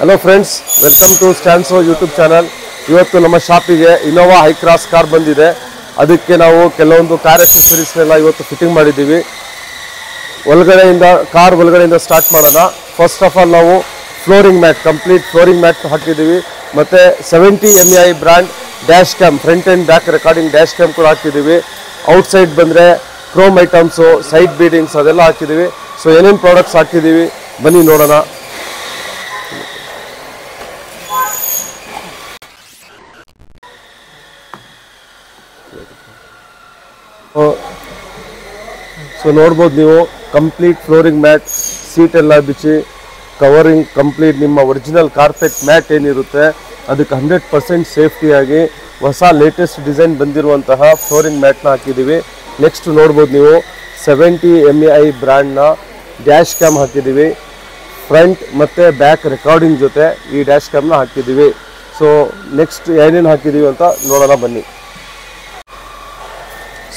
Hello friends welcome to Stanso YouTube channel ಇವತ್ತು ನಮ್ಮ ಶಾಪಿಗೆ ಇನೋವಾ ಹೈ ಕ್ರಾಸ್ ಕಾರ್ ಬಂದಿದೆ. ಅದಕ್ಕೆ ನಾವು ಕೆಲವೊಂದು ಕಾರ್ ಎಕ್ಸೆಸರೀಸ್ನೆಲ್ಲ ಇವತ್ತು ಫಿಟ್ಟಿಂಗ್ ಮಾಡಿದ್ದೀವಿ. ಒಳಗಡೆಯಿಂದ ಕಾರ್ ಒಳಗಡೆಯಿಂದ ಸ್ಟಾರ್ಟ್ ಮಾಡೋಣ. ಫಸ್ಟ್ ಆಫ್ ಆಲ್ ನಾವು flooring mat complete flooring mat ಹಾಕಿದ್ದೀವಿ. ಮತ್ತು seventy M I brand dash cam front and back recording dash cam ಕೂಡ ಹಾಕಿದ್ದೀವಿ. ಔಟ್ಸೈಡ್ ಬಂದರೆ ಕ್ರೋಮ್ ಐಟಮ್ಸು ಸೈಡ್ ಬೀಡಿಂಗ್ಸ್ ಅದೆಲ್ಲ ಹಾಕಿದ್ದೀವಿ. ಸೊ ಏನೇನು ಪ್ರಾಡಕ್ಟ್ಸ್ ಹಾಕಿದ್ದೀವಿ? ಬನ್ನಿ ನೋಡೋಣ. ಸೊ ನೋಡ್ಬೋದು ನೀವು ಕಂಪ್ಲೀಟ್ ಫ್ಲೋರಿಂಗ್ ಮ್ಯಾಟ್ ಸೀಟ್ ಎಲ್ಲ ಬಿಚ್ಚಿ ಕವರಿಂಗ್ ಕಂಪ್ಲೀಟ್ ನಿಮ್ಮ ಒರಿಜಿನಲ್ ಕಾರ್ಪೆಟ್ ಮ್ಯಾಟ್ ಏನಿರುತ್ತೆ, ಅದಕ್ಕೆ ಹಂಡ್ರೆಡ್ ಪರ್ಸೆಂಟ್ ಸೇಫ್ಟಿಯಾಗಿ ಹೊಸ ಲೇಟೆಸ್ಟ್ ಡಿಸೈನ್ ಬಂದಿರುವಂತಹ ಫ್ಲೋರಿಂಗ್ ಮ್ಯಾಟ್ನ ಹಾಕಿದ್ದೀವಿ. ನೆಕ್ಸ್ಟ್ ನೋಡ್ಬೋದು ನೀವು ಸೆವೆಂಟಿ ಎಂ ಎ ಐ ಬ್ರ್ಯಾಂಡ್ನ ಡ್ಯಾಶ್ ಕ್ಯಾಮ್ ಹಾಕಿದ್ದೀವಿ. ಫ್ರಂಟ್ ಮತ್ತು ಬ್ಯಾಕ್ ರೆಕಾರ್ಡಿಂಗ್ ಜೊತೆ ಈ ಡ್ಯಾಶ್ ಕ್ಯಾಮ್ನ ಹಾಕಿದ್ದೀವಿ. ಸೊ ನೆಕ್ಸ್ಟ್ ಏನೇನು ಹಾಕಿದ್ದೀವಿ ಅಂತ ನೋಡೋಣ ಬನ್ನಿ.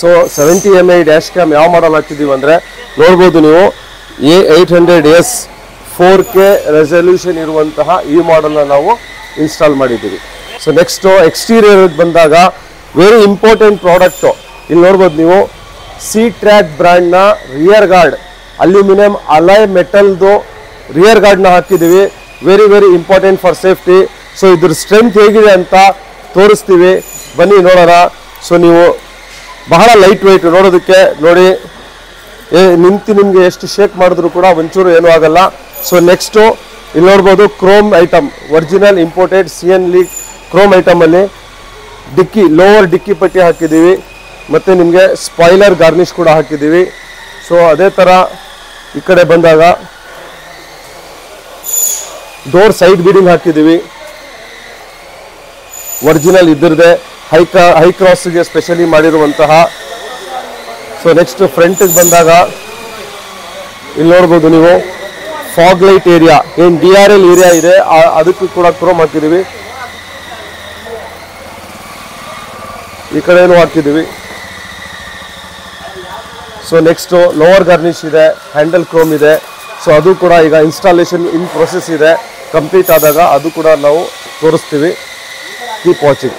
So seventy M I dash cam ಯಾವ ಮಾಡಲ್ ಹಾಕಿದ್ದೀವಿ ಅಂದರೆ ನೋಡ್ಬೋದು ನೀವು A eight hundred S four K resolution ಇರುವಂತಹ ಈ ಮಾಡಲ್ನ ನಾವು ಇನ್ಸ್ಟಾಲ್ ಮಾಡಿದ್ದೀವಿ. ಸೊ ನೆಕ್ಸ್ಟು ಎಕ್ಸ್ಟೀರಿಯರ್ ಬಂದಾಗ ವೆರಿ ಇಂಪಾರ್ಟೆಂಟ್ ಪ್ರಾಡಕ್ಟು ಇಲ್ಲಿ ನೋಡ್ಬೋದು ನೀವು ಸಿ ಟ್ರ್ಯಾಕ್ ಬ್ರ್ಯಾಂಡ್ನ ರಿಯರ್ ಗಾರ್ಡ್ ಅಲ್ಯೂಮಿನಿಯಂ ಅಲೈ ಮೆಟಲ್ದು ರಿಯರ್ ಗಾರ್ಡ್ನ ಹಾಕಿದ್ದೀವಿ. Very very important for safety so ಇದ್ರ ಸ್ಟ್ರೆಂತ್ ಹೇಗಿದೆ ಅಂತ ತೋರಿಸ್ತೀವಿ. ಬನ್ನಿ ನೋಡೋಣ. ಸೊ ನೀವು ಬಹಳ ಲೈಟ್ ವೆಯ್ಟ್ ನೋಡೋದಕ್ಕೆ ನೋಡಿ. ಏ, ನಿಂತು ನಿಮಗೆ ಎಷ್ಟು ಶೇಕ್ ಮಾಡಿದ್ರು ಕೂಡ ಒಂಚೂರು ಏನೂ ಆಗಲ್ಲ. ಸೊ ನೆಕ್ಸ್ಟು ಇಲ್ಲಿ ನೋಡ್ಬೋದು chrome item original imported C N league chrome ಐಟಮಲ್ಲಿ dicky lower ಡಿಕ್ಕಿ ಪಟ್ಟಿ ಹಾಕಿದ್ದೀವಿ. ಮತ್ತು ನಿಮಗೆ ಸ್ಪಾಯ್ಲರ್ ಗಾರ್ನಿಷ್ ಕೂಡ ಹಾಕಿದ್ದೀವಿ. ಸೊ ಅದೇ ಥರ ಈ ಕಡೆ ಬಂದಾಗ ಡೋರ್ ಸೈಡ್ ಬೀಡಿಂಗ್ ಹಾಕಿದ್ದೀವಿ. ಒರಿಜಿನಲ್ ಇದ್ರದೆ ಹೈ ಹೈ ಕ್ರಾಸ್ಗೆ ಸ್ಪೆಷಲಿ ಮಾಡಿರುವಂತಹ ಸೊ ನೆಕ್ಸ್ಟ್ ಫ್ರಂಟಿಗೆ ಬಂದಾಗ, ಇಲ್ಲಿ ನೋಡ್ಬೋದು ನೀವು ಫಾಗ್ ಲೈಟ್ ಏರಿಯಾ ಏನು ಡಿ ಆರ್ ಎಲ್ ಏರಿಯಾ ಇದೆ ಅದಕ್ಕೂ ಕೂಡ ಕ್ರೋಮ್ ಹಾಕಿದ್ದೀವಿ. ಈ ಕಡೆನೂ ಹಾಕಿದ್ದೀವಿ. ಸೊ ನೆಕ್ಸ್ಟು ಲೋವರ್ ಗಾರ್ನಿಶ್ ಇದೆ ಹ್ಯಾಂಡಲ್ ಕ್ರೋಮ್ ಇದೆ. ಸೊ ಅದು ಕೂಡ ಈಗ ಇನ್ಸ್ಟಾಲೇಷನ್ ಇನ್ ಪ್ರೊಸೆಸ್ ಇದೆ. ಕಂಪ್ಲೀಟ್ ಆದಾಗ ಅದು ಕೂಡ ನಾವು ತೋರಿಸ್ತೀವಿ. Keep watching